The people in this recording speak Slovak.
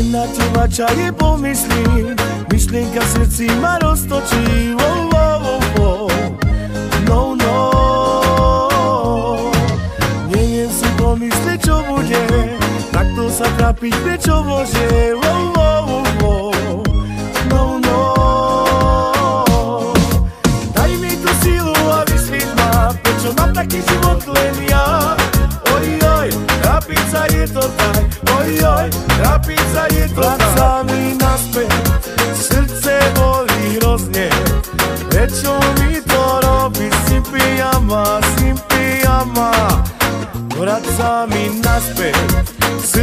Len na teba čaje pomyslím Myšlienka srdci ma roztočí. Oh, oh, oh. No, no. Neviem si pomyslieť, čo bude Takto sa trápiť, prečo môže oh, oh, oh, oh. Taký život len ja sa je to tak. Oj, oj, trápiť sa je to tak. Sa mi naspäť Srdce bolí hrozne. Prečo mi to robí Simpiama, Simpiama Vrať sa mi naspäť Srdce